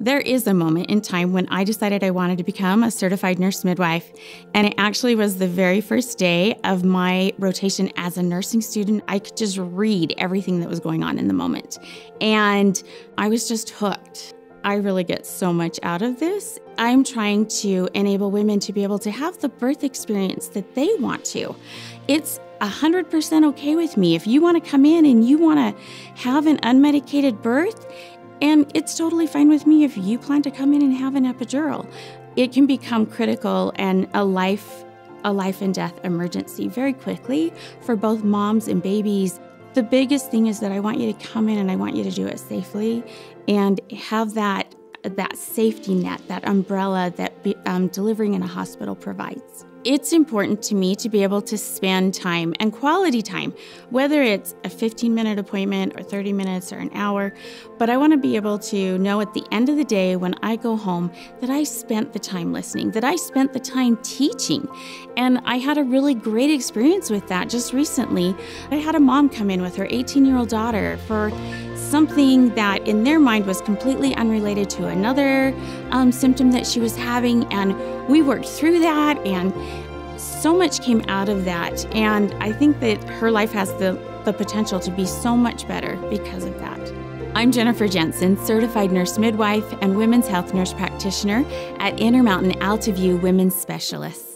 There is a moment in time when I decided I wanted to become a certified nurse midwife, and it actually was the very first day of my rotation as a nursing student. I could just read everything that was going on in the moment, and I was just hooked. I really get so much out of this. I'm trying to enable women to be able to have the birth experience that they want to. It's 100% okay with me. If you want to come in and you want to have an unmedicated birth, and it's totally fine with me if you plan to come in and have an epidural. It can become critical and a life a life and death emergency very quickly for both moms and babies. The biggest thing is that I want you to come in and I want you to do it safely and have that that safety net, that umbrella that be, um, delivering in a hospital provides. It's important to me to be able to spend time and quality time, whether it's a 15 minute appointment or 30 minutes or an hour. But I want to be able to know at the end of the day when I go home that I spent the time listening, that I spent the time teaching. And I had a really great experience with that just recently. I had a mom come in with her 18 year old daughter for something that in their mind was completely unrelated to another um, symptom that she was having. And we worked through that, and so much came out of that. And I think that her life has the, the potential to be so much better because of that. I'm Jennifer Jensen, certified nurse midwife and women's health nurse practitioner at Intermountain Alta View Women's Specialists.